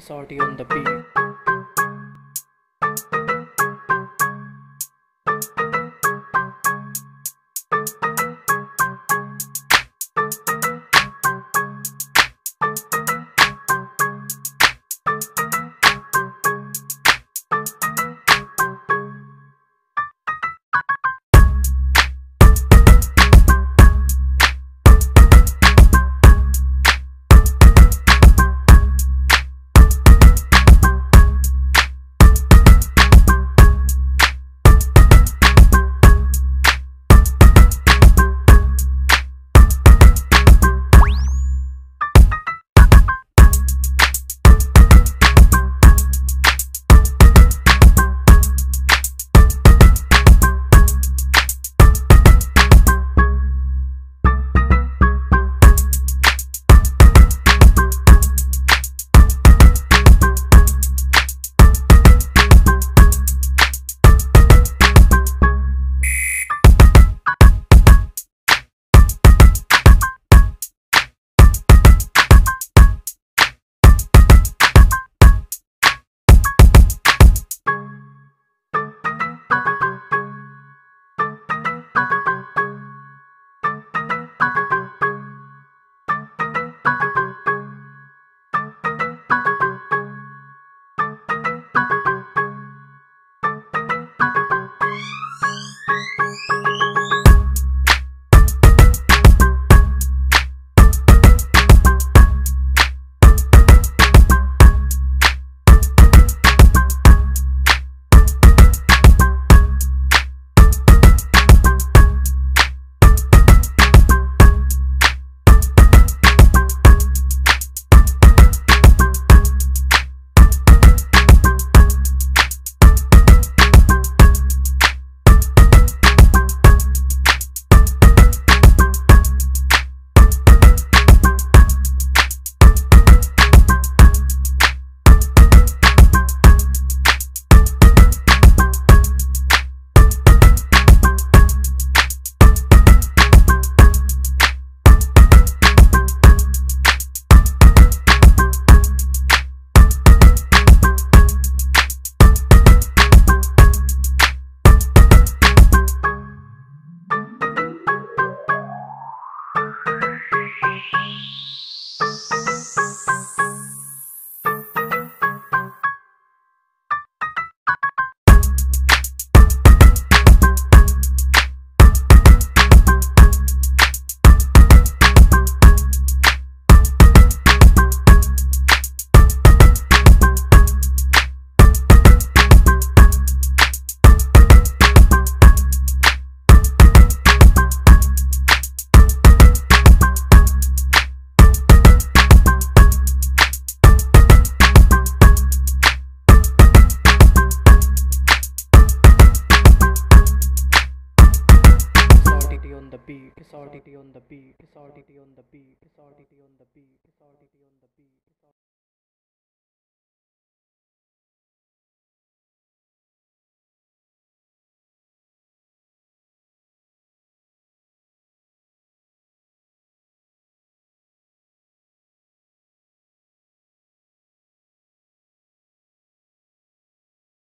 Salty on the beat. Beat. Salty on the beat. Salty on the beat. Salty on the beat.